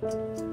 嗯。